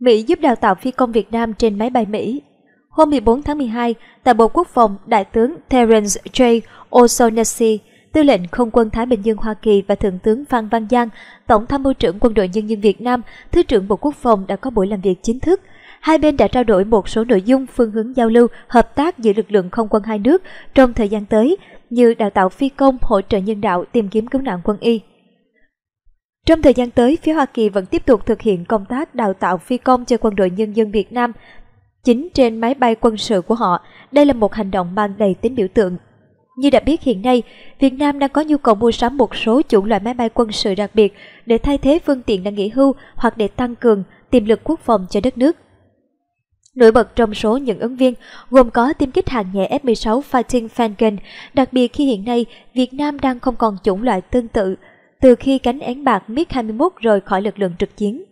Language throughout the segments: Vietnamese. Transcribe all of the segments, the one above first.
Mỹ giúp đào tạo phi công Việt Nam trên máy bay Mỹ. Hôm 14 tháng 12, tại Bộ Quốc phòng, Đại tướng Terence J. O'Shaughnessy, Tư lệnh Không quân Thái Bình Dương Hoa Kỳ và Thượng tướng Phan Văn Giang, Tổng tham mưu trưởng Quân đội Nhân dân Việt Nam, Thứ trưởng Bộ Quốc phòng đã có buổi làm việc chính thức. Hai bên đã trao đổi một số nội dung phương hướng giao lưu, hợp tác giữa lực lượng không quân hai nước trong thời gian tới, như đào tạo phi công, hỗ trợ nhân đạo, tìm kiếm cứu nạn quân y. Trong thời gian tới, phía Hoa Kỳ vẫn tiếp tục thực hiện công tác đào tạo phi công cho quân đội nhân dân Việt Nam chính trên máy bay quân sự của họ. Đây là một hành động mang đầy tính biểu tượng. Như đã biết hiện nay, Việt Nam đang có nhu cầu mua sắm một số chủng loại máy bay quân sự đặc biệt để thay thế phương tiện đang nghỉ hưu hoặc để tăng cường tiềm lực quốc phòng cho đất nước. Nổi bật trong số những ứng viên gồm có tiêm kích hạng nhẹ F-16 Fighting Falcon, đặc biệt khi hiện nay Việt Nam đang không còn chủng loại tương tự từ khi cánh én bạc MiG-21 rời khỏi lực lượng trực chiến.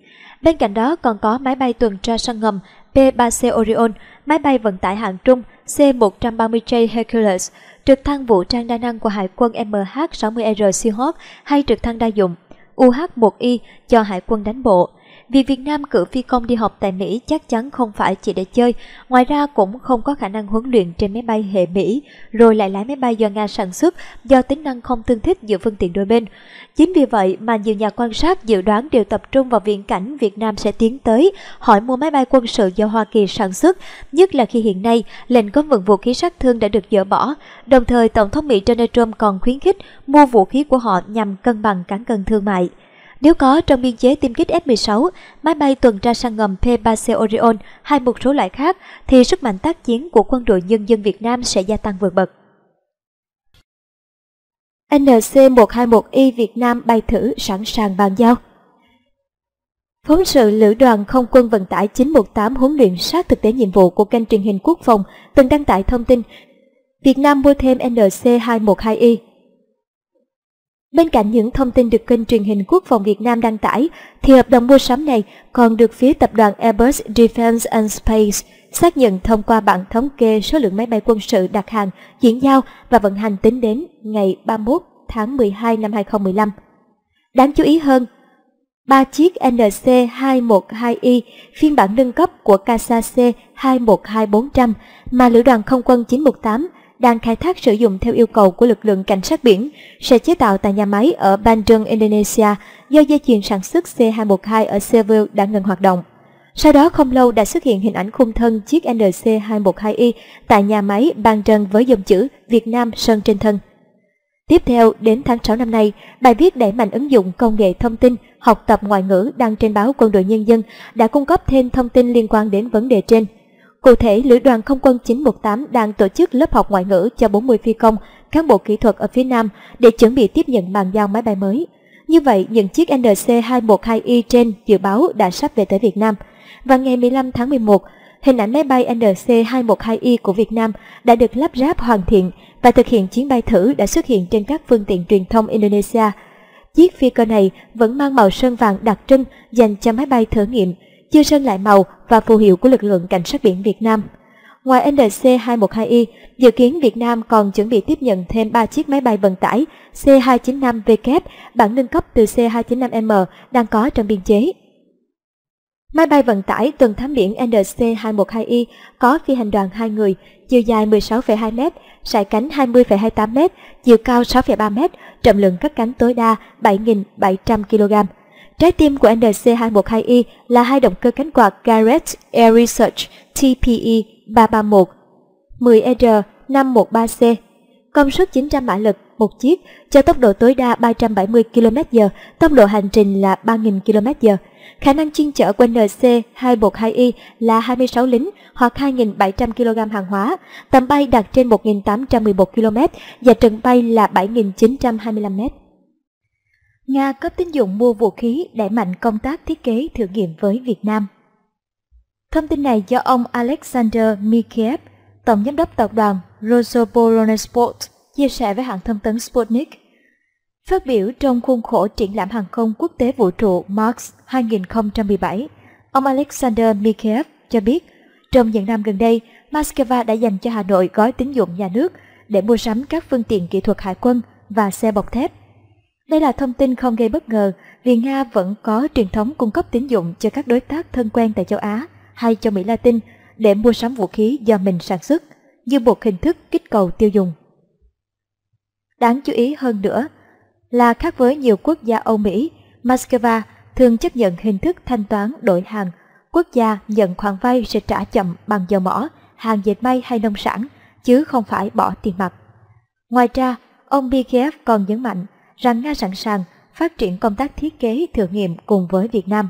Bên cạnh đó còn có máy bay tuần tra săn ngầm P-3C Orion, máy bay vận tải hạng trung C-130J Hercules, trực thăng vũ trang đa năng của Hải quân MH-60R Seahawk hay trực thăng đa dụng UH-1I cho Hải quân đánh bộ. Việc Việt Nam cử phi công đi học tại Mỹ chắc chắn không phải chỉ để chơi, ngoài ra cũng không có khả năng huấn luyện trên máy bay hệ Mỹ, rồi lại lái máy bay do Nga sản xuất do tính năng không tương thích giữa phương tiện đôi bên. Chính vì vậy mà nhiều nhà quan sát dự đoán đều tập trung vào viễn cảnh Việt Nam sẽ tiến tới hỏi mua máy bay quân sự do Hoa Kỳ sản xuất, nhất là khi hiện nay lệnh cấm vận vũ khí sát thương đã được dỡ bỏ. Đồng thời, Tổng thống Mỹ Donald Trump còn khuyến khích mua vũ khí của họ nhằm cân bằng cán cân thương mại. Nếu có trong biên chế tiêm kích F-16, máy bay tuần tra săn ngầm P-3C Orion hay một số loại khác, thì sức mạnh tác chiến của quân đội nhân dân Việt Nam sẽ gia tăng vượt bậc. NC-121I e Việt Nam bay thử sẵn sàng bàn giao. Phóng sự Lữ đoàn Không quân Vận tải 918 huấn luyện sát thực tế nhiệm vụ của kênh truyền hình quốc phòng từng đăng tải thông tin Việt Nam mua thêm NC-212I Bên cạnh những thông tin được kênh truyền hình quốc phòng Việt Nam đăng tải, thì hợp đồng mua sắm này còn được phía tập đoàn Airbus Defence and Space xác nhận thông qua bản thống kê số lượng máy bay quân sự đặt hàng, chuyển giao và vận hành tính đến ngày 31 tháng 12 năm 2015. Đáng chú ý hơn, ba chiếc NC-212I phiên bản nâng cấp của Casa C-212-400 mà Lữ đoàn Không quân 918 đang khai thác sử dụng theo yêu cầu của lực lượng cảnh sát biển sẽ chế tạo tại nhà máy ở Bandung, Indonesia do dây chuyền sản xuất C212 ở Seville đã ngừng hoạt động. Sau đó không lâu đã xuất hiện hình ảnh khung thân chiếc NC212i tại nhà máy Bandung với dòng chữ Việt Nam sơn trên thân. Tiếp theo, đến tháng 6 năm nay, bài viết đẩy mạnh ứng dụng công nghệ thông tin, học tập ngoại ngữ đăng trên báo Quân đội Nhân dân đã cung cấp thêm thông tin liên quan đến vấn đề trên. Cụ thể, Lữ đoàn Không quân 918 đang tổ chức lớp học ngoại ngữ cho 40 phi công, cán bộ kỹ thuật ở phía Nam để chuẩn bị tiếp nhận bàn giao máy bay mới. Như vậy, những chiếc NC-212i trên dự báo đã sắp về tới Việt Nam. Và ngày 15 tháng 11, hình ảnh máy bay NC-212i của Việt Nam đã được lắp ráp hoàn thiện và thực hiện chuyến bay thử đã xuất hiện trên các phương tiện truyền thông Indonesia. Chiếc phi cơ này vẫn mang màu sơn vàng đặc trưng dành cho máy bay thử nghiệm chưa sơn lại màu và phù hiệu của lực lượng cảnh sát biển Việt Nam. Ngoài NC-212i, dự kiến Việt Nam còn chuẩn bị tiếp nhận thêm 3 chiếc máy bay vận tải C-295W bản nâng cấp từ C-295M đang có trong biên chế. Máy bay vận tải tuần thám biển NC-212i có phi hành đoàn 2 người, chiều dài 16,2m, sải cánh 20,28m, chiều cao 6,3m, trọng lượng cất cánh tối đa 7.700 kg. Trái tim của NC212i là hai động cơ cánh quạt Garrett Air Research TPE 331 10R 513C, công suất 900 mã lực một chiếc, cho tốc độ tối đa 370 km/h, tốc độ hành trình là 3.000 km/h. Khả năng chuyên chở của NC212i là 26 lính hoặc 2.700 kg hàng hóa, tầm bay đạt trên 1.811 km và trần bay là 7.925 m. Nga cấp tín dụng mua vũ khí để mạnh công tác thiết kế thử nghiệm với Việt Nam. Thông tin này do ông Alexander Mikiev, Tổng Giám đốc Tập đoàn Rosoboronesport, chia sẻ với hãng thông tấn Sputnik. Phát biểu trong khuôn khổ triển lãm hàng không quốc tế vũ trụ Mars 2017, ông Alexander Mikiev cho biết trong những năm gần đây, Moscow đã dành cho Hà Nội gói tín dụng nhà nước để mua sắm các phương tiện kỹ thuật hải quân và xe bọc thép đây là thông tin không gây bất ngờ vì Nga vẫn có truyền thống cung cấp tín dụng cho các đối tác thân quen tại châu Á hay cho Mỹ Latin để mua sắm vũ khí do mình sản xuất, như một hình thức kích cầu tiêu dùng. Đáng chú ý hơn nữa là khác với nhiều quốc gia Âu Mỹ, Moscow thường chấp nhận hình thức thanh toán đổi hàng. Quốc gia nhận khoản vay sẽ trả chậm bằng dầu mỏ, hàng dệt may hay nông sản, chứ không phải bỏ tiền mặt. Ngoài ra, ông Mikheyev còn nhấn mạnh rằng Nga sẵn sàng phát triển công tác thiết kế thử nghiệm cùng với Việt Nam.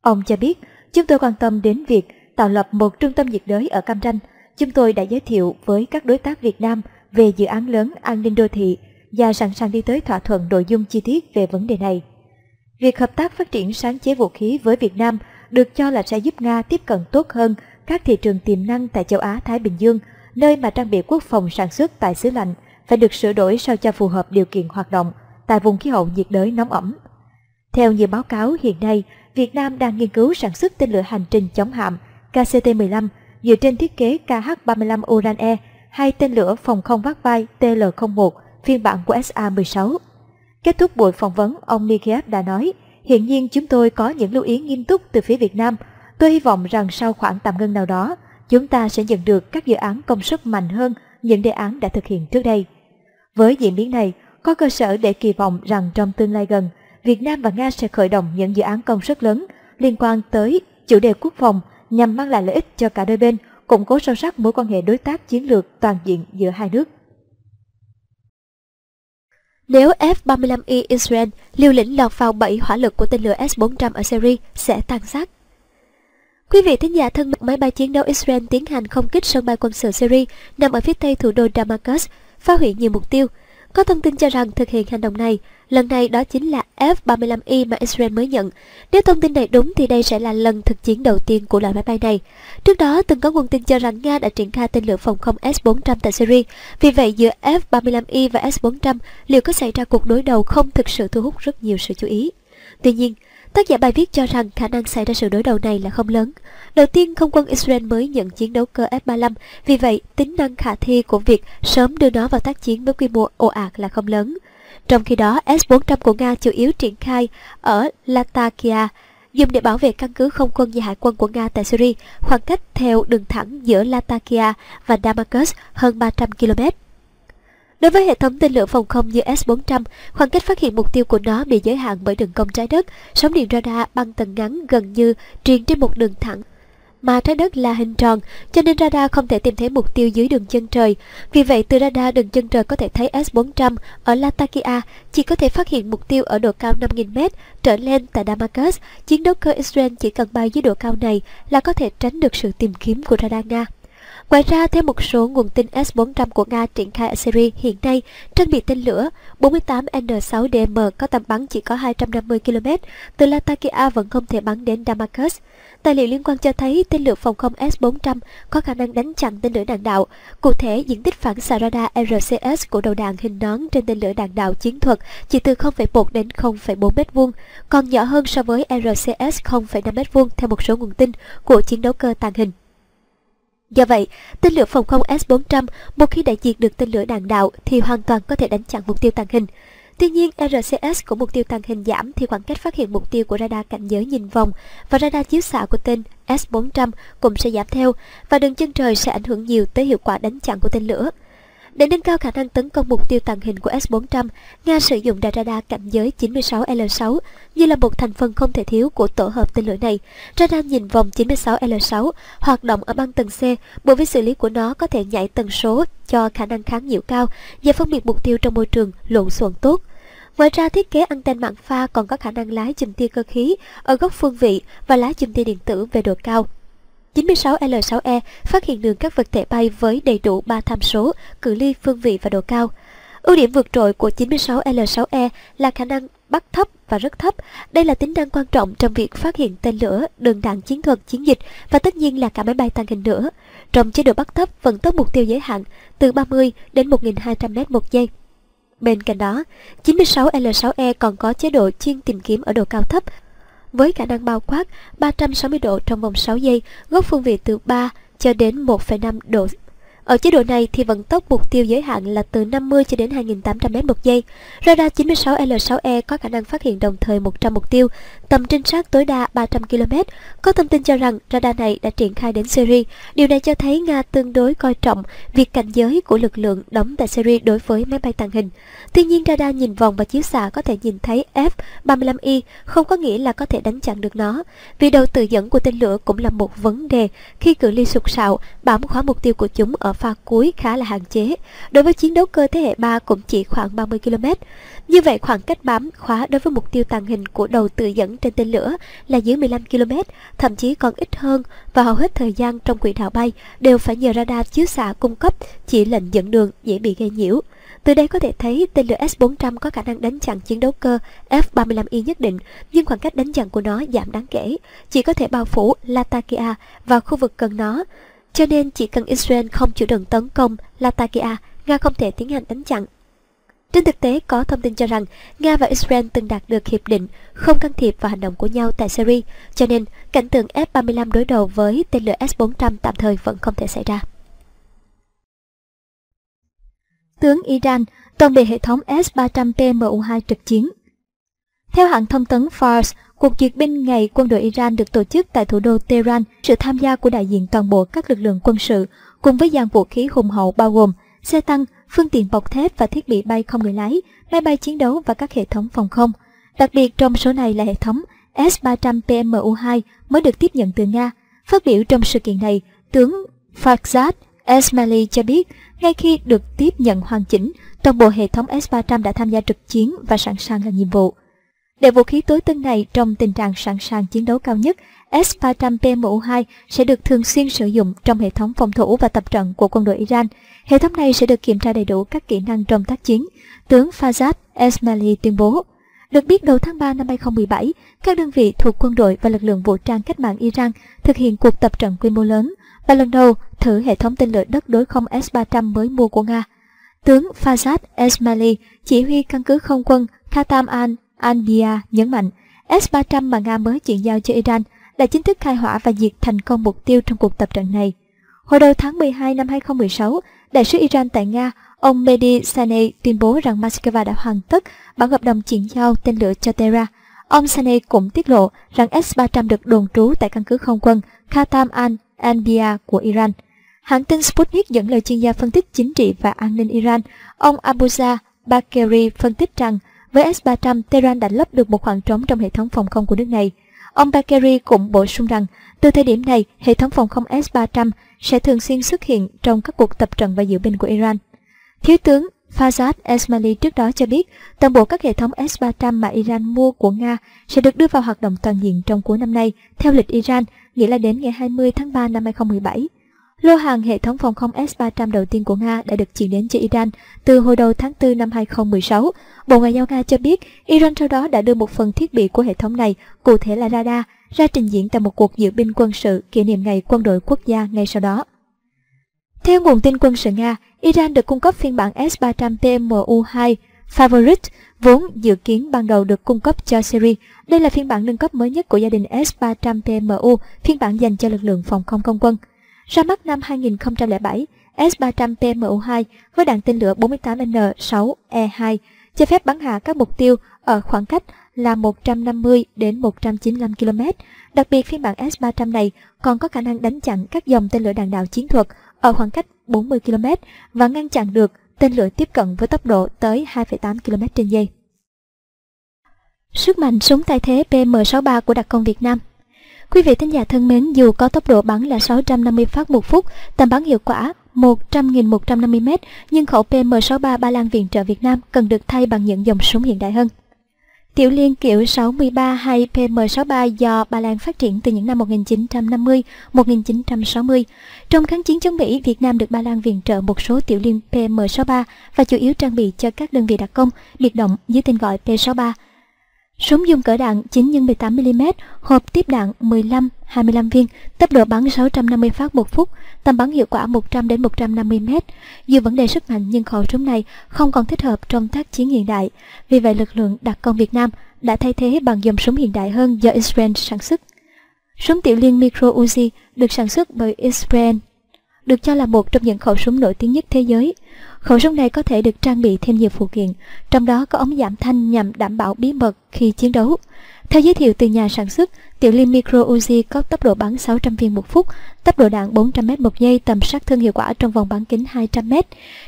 Ông cho biết, chúng tôi quan tâm đến việc tạo lập một trung tâm nhiệt đới ở Cam Ranh. Chúng tôi đã giới thiệu với các đối tác Việt Nam về dự án lớn an ninh đô thị và sẵn sàng đi tới thỏa thuận nội dung chi tiết về vấn đề này. Việc hợp tác phát triển sáng chế vũ khí với Việt Nam được cho là sẽ giúp Nga tiếp cận tốt hơn các thị trường tiềm năng tại châu Á-Thái Bình Dương, nơi mà trang bị quốc phòng sản xuất tại xứ lạnh phải được sửa đổi sao cho phù hợp điều kiện hoạt động tại vùng khí hậu nhiệt đới nóng ẩm. Theo nhiều báo cáo hiện nay, Việt Nam đang nghiên cứu sản xuất tên lửa hành trình chống hạm KCT-15 dựa trên thiết kế KH-35 Uran-E hay tên lửa phòng không vác vai TL-01 phiên bản của SA-16. Kết thúc buổi phỏng vấn, ông Nikiev đã nói, hiện nhiên chúng tôi có những lưu ý nghiêm túc từ phía Việt Nam. Tôi hy vọng rằng sau khoảng tạm ngưng nào đó, chúng ta sẽ nhận được các dự án công suất mạnh hơn những đề án đã thực hiện trước đây. Với diễn biến này, có cơ sở để kỳ vọng rằng trong tương lai gần, Việt Nam và Nga sẽ khởi động những dự án công suất lớn liên quan tới chủ đề quốc phòng nhằm mang lại lợi ích cho cả đôi bên, củng cố sâu sắc mối quan hệ đối tác chiến lược toàn diện giữa hai nước. Nếu F-35E e Israel liều lĩnh lọt vào bẫy hỏa lực của tên lửa S-400 ở Syria sẽ tan xác. Quý vị thính giả thân mật máy bay chiến đấu Israel tiến hành không kích sân bay quân sự Syria nằm ở phía tây thủ đô Damascus, phá hủy nhiều mục tiêu, có thông tin cho rằng thực hiện hành động này, lần này đó chính là F-35I mà Israel mới nhận. Nếu thông tin này đúng thì đây sẽ là lần thực chiến đầu tiên của loại máy bay này. Trước đó, từng có nguồn tin cho rằng Nga đã triển khai tên lửa phòng không S-400 tại Syria. Vì vậy, giữa F-35I và S-400 liệu có xảy ra cuộc đối đầu không thực sự thu hút rất nhiều sự chú ý. Tuy nhiên, Tác giả bài viết cho rằng khả năng xảy ra sự đối đầu này là không lớn. Đầu tiên, không quân Israel mới nhận chiến đấu cơ F-35, vì vậy tính năng khả thi của việc sớm đưa nó vào tác chiến với quy mô ồ ạt là không lớn. Trong khi đó, S-400 của Nga chủ yếu triển khai ở Latakia, dùng để bảo vệ căn cứ không quân và hải quân của Nga tại Syria, khoảng cách theo đường thẳng giữa Latakia và Damascus hơn 300 km. Đối với hệ thống tên lửa phòng không như S-400, khoảng cách phát hiện mục tiêu của nó bị giới hạn bởi đường cong trái đất, sóng điện radar băng tầng ngắn gần như truyền trên một đường thẳng mà trái đất là hình tròn, cho nên radar không thể tìm thấy mục tiêu dưới đường chân trời. Vì vậy, từ radar đường chân trời có thể thấy S-400 ở Latakia chỉ có thể phát hiện mục tiêu ở độ cao 5.000m trở lên tại Damascus. Chiến đấu cơ Israel chỉ cần bay dưới độ cao này là có thể tránh được sự tìm kiếm của radar Nga. Ngoài ra, theo một số nguồn tin S-400 của Nga triển khai ở Syria hiện nay, trang bị tên lửa 48N6DM có tầm bắn chỉ có 250 km, từ Latakia vẫn không thể bắn đến Damascus. Tài liệu liên quan cho thấy tên lửa phòng không S-400 có khả năng đánh chặn tên lửa đạn đạo. Cụ thể, diện tích phản xạ radar RCS của đầu đạn hình nón trên tên lửa đạn đạo chiến thuật chỉ từ 0,1 đến 0,4 m2, còn nhỏ hơn so với RCS 0,5 m2 theo một số nguồn tin của chiến đấu cơ tàng hình. Do vậy, tên lửa phòng không S-400 một khi đã diệt được tên lửa đạn đạo thì hoàn toàn có thể đánh chặn mục tiêu tàng hình. Tuy nhiên, RCS của mục tiêu tàng hình giảm thì khoảng cách phát hiện mục tiêu của radar cảnh giới nhìn vòng và radar chiếu xạ của tên S-400 cũng sẽ giảm theo và đường chân trời sẽ ảnh hưởng nhiều tới hiệu quả đánh chặn của tên lửa. Để nâng cao khả năng tấn công mục tiêu tàng hình của S-400, Nga sử dụng đài radar cảnh giới 96L6 như là một thành phần không thể thiếu của tổ hợp tên lửa này. Radar nhìn vòng 96L6 hoạt động ở băng tầng C, bộ vi xử lý của nó có thể nhảy tần số cho khả năng kháng nhiễu cao và phân biệt mục tiêu trong môi trường lộn xộn tốt. Ngoài ra, thiết kế anten mạng pha còn có khả năng lái chùm tia cơ khí ở góc phương vị và lái chùm tia điện tử về độ cao. 96L6E phát hiện đường các vật thể bay với đầy đủ 3 tham số, cự ly, phương vị và độ cao. Ưu điểm vượt trội của 96L6E là khả năng bắt thấp và rất thấp. Đây là tính năng quan trọng trong việc phát hiện tên lửa, đường đạn chiến thuật, chiến dịch và tất nhiên là cả máy bay tàng hình nữa. Trong chế độ bắt thấp, vận tốc mục tiêu giới hạn từ 30 đến 1.200 m một giây. Bên cạnh đó, 96L6E còn có chế độ chuyên tìm kiếm ở độ cao thấp với khả năng bao quát 360 độ trong vòng 6 giây, góc phương vị từ 3 cho đến 1,5 độ ở chế độ này thì vận tốc mục tiêu giới hạn là từ 50 cho đến 2.800 m một giây. Radar 96L6E có khả năng phát hiện đồng thời 100 mục tiêu, tầm trinh sát tối đa 300 km. Có thông tin cho rằng radar này đã triển khai đến Syria. Điều này cho thấy Nga tương đối coi trọng việc cảnh giới của lực lượng đóng tại Syria đối với máy bay tàng hình. Tuy nhiên radar nhìn vòng và chiếu xạ có thể nhìn thấy F-35I không có nghĩa là có thể đánh chặn được nó. Vì đầu tự dẫn của tên lửa cũng là một vấn đề khi cự ly sụt sạo bám khóa mục tiêu của chúng ở pha cuối khá là hạn chế. Đối với chiến đấu cơ thế hệ 3 cũng chỉ khoảng 30 km. Như vậy khoảng cách bám khóa đối với mục tiêu tàng hình của đầu tự dẫn trên tên lửa là dưới 15 km, thậm chí còn ít hơn và hầu hết thời gian trong quỹ đạo bay đều phải nhờ radar chiếu xạ cung cấp chỉ lệnh dẫn đường dễ bị gây nhiễu. Từ đây có thể thấy tên lửa S-400 có khả năng đánh chặn chiến đấu cơ F-35I nhất định, nhưng khoảng cách đánh chặn của nó giảm đáng kể, chỉ có thể bao phủ Latakia và khu vực gần nó. Cho nên chỉ cần Israel không chủ động tấn công Latakia, Nga không thể tiến hành đánh chặn. Trên thực tế, có thông tin cho rằng Nga và Israel từng đạt được hiệp định không can thiệp vào hành động của nhau tại Syria, cho nên cảnh tượng F-35 đối đầu với tên lửa S-400 tạm thời vẫn không thể xảy ra. Tướng Iran toàn bị hệ thống S-300 PMU-2 trực chiến Theo hãng thông tấn Fars, cuộc duyệt binh ngày quân đội Iran được tổ chức tại thủ đô Tehran, sự tham gia của đại diện toàn bộ các lực lượng quân sự, cùng với dàn vũ khí hùng hậu bao gồm xe tăng, phương tiện bọc thép và thiết bị bay không người lái, máy bay chiến đấu và các hệ thống phòng không. Đặc biệt trong số này là hệ thống S-300 PMU-2 mới được tiếp nhận từ Nga. Phát biểu trong sự kiện này, tướng Farzad Esmaili cho biết ngay khi được tiếp nhận hoàn chỉnh, toàn bộ hệ thống S-300 đã tham gia trực chiến và sẵn sàng làm nhiệm vụ. Để vũ khí tối tân này trong tình trạng sẵn sàng chiến đấu cao nhất, S-300 PMU-2 sẽ được thường xuyên sử dụng trong hệ thống phòng thủ và tập trận của quân đội Iran. Hệ thống này sẽ được kiểm tra đầy đủ các kỹ năng trong tác chiến, tướng Fazad Esmaili tuyên bố. Được biết đầu tháng 3 năm 2017, các đơn vị thuộc quân đội và lực lượng vũ trang cách mạng Iran thực hiện cuộc tập trận quy mô lớn và lần đầu thử hệ thống tên lửa đất đối không S-300 mới mua của Nga. Tướng Fazad Esmaili, chỉ huy căn cứ không quân Khatam al Anbia nhấn mạnh S-300 mà Nga mới chuyển giao cho Iran đã chính thức khai hỏa và diệt thành công mục tiêu trong cuộc tập trận này. Hồi đầu tháng 12 năm 2016, đại sứ Iran tại Nga, ông Mehdi Sanei tuyên bố rằng Moscow đã hoàn tất bản hợp đồng chuyển giao tên lửa cho Tehran. Ông Sanei cũng tiết lộ rằng S-300 được đồn trú tại căn cứ không quân Khatam al Anbia của Iran. Hãng tin Sputnik dẫn lời chuyên gia phân tích chính trị và an ninh Iran, ông Abuza Bakeri phân tích rằng với S-300, Tehran đã lấp được một khoảng trống trong hệ thống phòng không của nước này. Ông Bakeri cũng bổ sung rằng, từ thời điểm này, hệ thống phòng không S-300 sẽ thường xuyên xuất hiện trong các cuộc tập trận và diễu binh của Iran. Thiếu tướng Fazad Esmaili trước đó cho biết toàn bộ các hệ thống S-300 mà Iran mua của Nga sẽ được đưa vào hoạt động toàn diện trong cuối năm nay, theo lịch Iran, nghĩa là đến ngày 20 tháng 3 năm 2017. Lô hàng hệ thống phòng không S-300 đầu tiên của Nga đã được chuyển đến cho Iran từ hồi đầu tháng 4 năm 2016. Bộ Ngoại giao Nga cho biết Iran sau đó đã đưa một phần thiết bị của hệ thống này, cụ thể là radar, ra trình diễn tại một cuộc diễu binh quân sự kỷ niệm ngày quân đội quốc gia ngay sau đó. Theo nguồn tin quân sự Nga, Iran được cung cấp phiên bản S-300 PMU-2 Favorite vốn dự kiến ban đầu được cung cấp cho Syria. Đây là phiên bản nâng cấp mới nhất của gia đình S-300 PMU, phiên bản dành cho lực lượng phòng không không quân. Ra mắt năm 2007, S-300 PMU-2 với đạn tên lửa 48N6E2 cho phép bắn hạ các mục tiêu ở khoảng cách là 150 đến 195 km. Đặc biệt phiên bản S-300 này còn có khả năng đánh chặn các dòng tên lửa đạn đạo chiến thuật ở khoảng cách 40 km và ngăn chặn được tên lửa tiếp cận với tốc độ tới 2,8 km trên giây. Sức mạnh súng tay thế PM63 của đặc công Việt Nam Quý vị thính giả thân mến, dù có tốc độ bắn là 650 phát một phút, tầm bắn hiệu quả 100.150m, nhưng khẩu PM63 Ba Lan viện trợ Việt Nam cần được thay bằng những dòng súng hiện đại hơn. Tiểu liên kiểu 63 hay PM63 do Ba Lan phát triển từ những năm 1950-1960. Trong kháng chiến chống Mỹ, Việt Nam được Ba Lan viện trợ một số tiểu liên PM63 và chủ yếu trang bị cho các đơn vị đặc công biệt động dưới tên gọi P63 Súng dùng cỡ đạn 9x18mm, hộp tiếp đạn 15-25 viên, tốc độ bắn 650 phát một phút, tầm bắn hiệu quả 100 đến 150 m. Dù vấn đề sức mạnh nhưng khẩu súng này không còn thích hợp trong tác chiến hiện đại. Vì vậy lực lượng đặc công Việt Nam đã thay thế bằng dòng súng hiện đại hơn do Israel sản xuất. Súng tiểu liên Micro Uzi được sản xuất bởi Israel được cho là một trong những khẩu súng nổi tiếng nhất thế giới. Khẩu súng này có thể được trang bị thêm nhiều phụ kiện, trong đó có ống giảm thanh nhằm đảm bảo bí mật khi chiến đấu. Theo giới thiệu từ nhà sản xuất, Tiểu Liên Micro Uzi có tốc độ bắn 600 viên một phút, tốc độ đạn 400m một giây, tầm sát thương hiệu quả trong vòng bán kính 200m.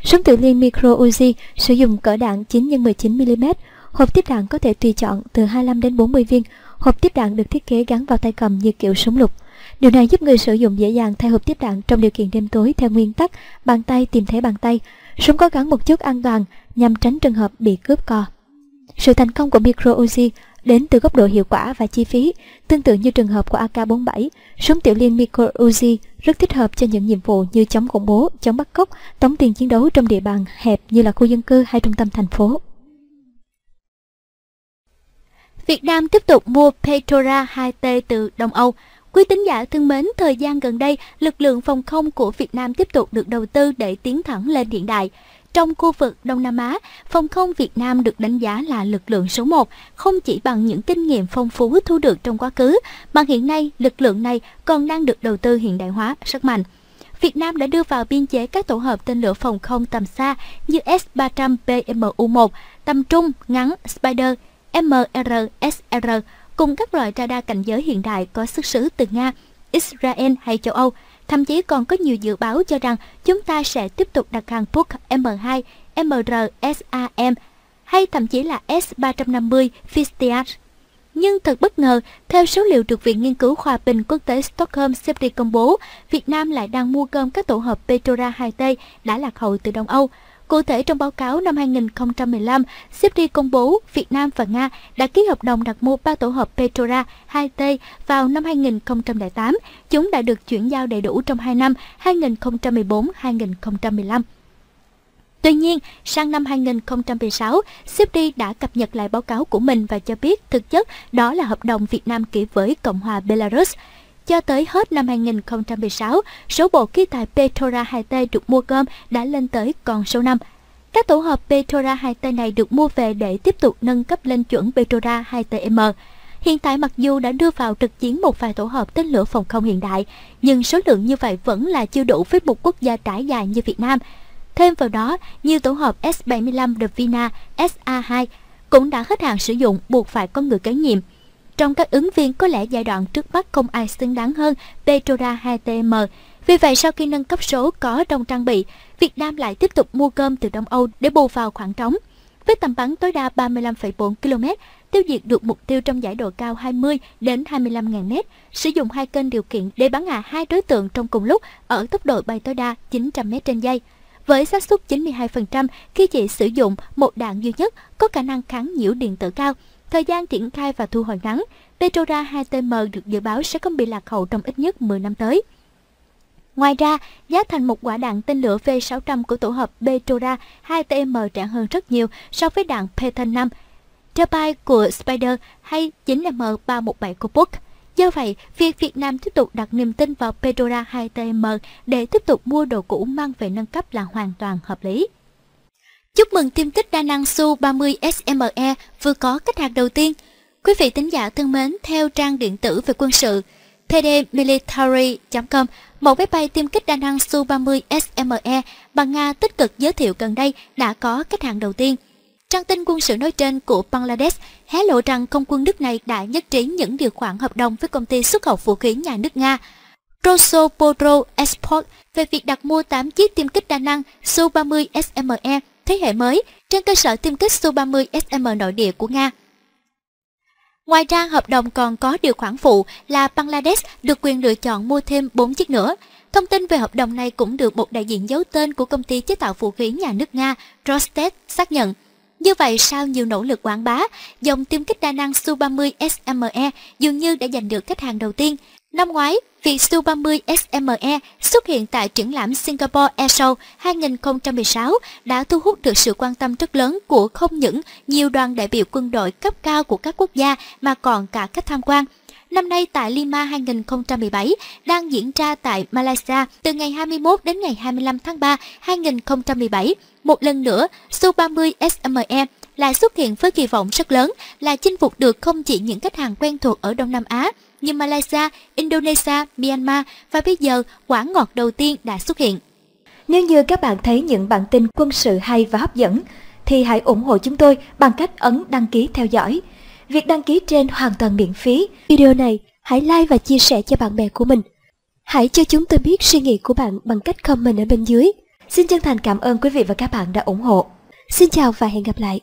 Súng Tiểu Liên Micro Uzi sử dụng cỡ đạn 9 x 19mm, hộp tiếp đạn có thể tùy chọn từ 25 đến 40 viên. Hộp tiếp đạn được thiết kế gắn vào tay cầm như kiểu súng lục. Điều này giúp người sử dụng dễ dàng thay hộp tiếp đạn trong điều kiện đêm tối theo nguyên tắc bàn tay tìm thấy bàn tay. Súng có gắn một chút an toàn nhằm tránh trường hợp bị cướp co. Sự thành công của Micro Uzi đến từ góc độ hiệu quả và chi phí, tương tự như trường hợp của AK-47, súng tiểu liên Micro Uzi rất thích hợp cho những nhiệm vụ như chống khủng bố, chống bắt cóc, tống tiền chiến đấu trong địa bàn hẹp như là khu dân cư hay trung tâm thành phố. Việt Nam tiếp tục mua Petrora 2T từ Đông Âu. Quý tín giả thân mến, thời gian gần đây, lực lượng phòng không của Việt Nam tiếp tục được đầu tư để tiến thẳng lên hiện đại. Trong khu vực Đông Nam Á, phòng không Việt Nam được đánh giá là lực lượng số 1, không chỉ bằng những kinh nghiệm phong phú thu được trong quá khứ, mà hiện nay lực lượng này còn đang được đầu tư hiện đại hóa rất mạnh. Việt Nam đã đưa vào biên chế các tổ hợp tên lửa phòng không tầm xa như S-300 PMU-1, tầm trung, ngắn Spider, MRSR cùng các loại radar cảnh giới hiện đại có xuất xứ từ Nga, Israel hay châu Âu. Thậm chí còn có nhiều dự báo cho rằng chúng ta sẽ tiếp tục đặt hàng Puk M2, MRSAM hay thậm chí là S350 Fistiat. Nhưng thật bất ngờ, theo số liệu được Viện Nghiên cứu Hòa bình Quốc tế Stockholm SEPRI công bố, Việt Nam lại đang mua cơm các tổ hợp Petrora 2T đã lạc hậu từ Đông Âu. Cụ thể trong báo cáo năm 2015, Sipri công bố Việt Nam và Nga đã ký hợp đồng đặt mua ba tổ hợp Petrora 2T vào năm 2008. Chúng đã được chuyển giao đầy đủ trong 2 năm 2014-2015. Tuy nhiên, sang năm 2016, Sipri đã cập nhật lại báo cáo của mình và cho biết thực chất đó là hợp đồng Việt Nam ký với Cộng hòa Belarus. Cho tới hết năm 2016, số bộ khí tài Petrora 2T được mua gom đã lên tới con số 5. Các tổ hợp Petrora 2T này được mua về để tiếp tục nâng cấp lên chuẩn Petrora 2TM. Hiện tại mặc dù đã đưa vào trực chiến một vài tổ hợp tên lửa phòng không hiện đại, nhưng số lượng như vậy vẫn là chưa đủ với một quốc gia trải dài như Việt Nam. Thêm vào đó, nhiều tổ hợp S-75 Vina, SA-2 cũng đã hết hạn sử dụng buộc phải có người kế nhiệm. Trong các ứng viên có lẽ giai đoạn trước mắt không ai xứng đáng hơn Petrora 2TM. Vì vậy sau khi nâng cấp số có trong trang bị, Việt Nam lại tiếp tục mua cơm từ Đông Âu để bù vào khoảng trống. Với tầm bắn tối đa 35,4 km, tiêu diệt được mục tiêu trong giải độ cao 20 đến 25.000 m, sử dụng hai kênh điều khiển để bắn hạ hai đối tượng trong cùng lúc ở tốc độ bay tối đa 900 m trên giây. Với xác suất 92% khi chỉ sử dụng một đạn duy nhất có khả năng kháng nhiễu điện tử cao, Thời gian triển khai và thu hồi ngắn, Petrora 2TM được dự báo sẽ không bị lạc hậu trong ít nhất 10 năm tới. Ngoài ra, giá thành một quả đạn tên lửa V600 của tổ hợp Petrora 2TM rẻ hơn rất nhiều so với đạn Patton 5, Turbine của Spider hay 9M317 của Book. Do vậy, việc Việt Nam tiếp tục đặt niềm tin vào Petrora 2TM để tiếp tục mua đồ cũ mang về nâng cấp là hoàn toàn hợp lý. Chúc mừng tiêm kích đa năng Su-30 SME vừa có khách hàng đầu tiên. Quý vị tính giả thân mến, theo trang điện tử về quân sự pdmilitary.com, một máy bay tiêm kích đa năng Su-30 SME bằng Nga tích cực giới thiệu gần đây đã có khách hàng đầu tiên. Trang tin quân sự nói trên của Bangladesh hé lộ rằng không quân nước này đã nhất trí những điều khoản hợp đồng với công ty xuất khẩu vũ khí nhà nước Nga Rosoporo Export về việc đặt mua 8 chiếc tiêm kích đa năng Su-30 SME thế hệ mới trên cơ sở tiêm kích Su-30 SM nội địa của Nga. Ngoài ra, hợp đồng còn có điều khoản phụ là Bangladesh được quyền lựa chọn mua thêm 4 chiếc nữa. Thông tin về hợp đồng này cũng được một đại diện giấu tên của công ty chế tạo vũ khí nhà nước Nga Rostet xác nhận. Như vậy, sau nhiều nỗ lực quảng bá, dòng tiêm kích đa năng Su-30 SME dường như đã giành được khách hàng đầu tiên. Năm ngoái, việc Su-30 SME xuất hiện tại triển lãm Singapore Airshow 2016 đã thu hút được sự quan tâm rất lớn của không những nhiều đoàn đại biểu quân đội cấp cao của các quốc gia mà còn cả khách tham quan. Năm nay tại Lima 2017 đang diễn ra tại Malaysia từ ngày 21 đến ngày 25 tháng 3 2017. Một lần nữa, Su-30 SME lại xuất hiện với kỳ vọng rất lớn là chinh phục được không chỉ những khách hàng quen thuộc ở Đông Nam Á như Malaysia, Indonesia, Myanmar và bây giờ quả ngọt đầu tiên đã xuất hiện. Nếu như các bạn thấy những bản tin quân sự hay và hấp dẫn, thì hãy ủng hộ chúng tôi bằng cách ấn đăng ký theo dõi. Việc đăng ký trên hoàn toàn miễn phí. Video này hãy like và chia sẻ cho bạn bè của mình. Hãy cho chúng tôi biết suy nghĩ của bạn bằng cách comment ở bên dưới. Xin chân thành cảm ơn quý vị và các bạn đã ủng hộ. Xin chào và hẹn gặp lại.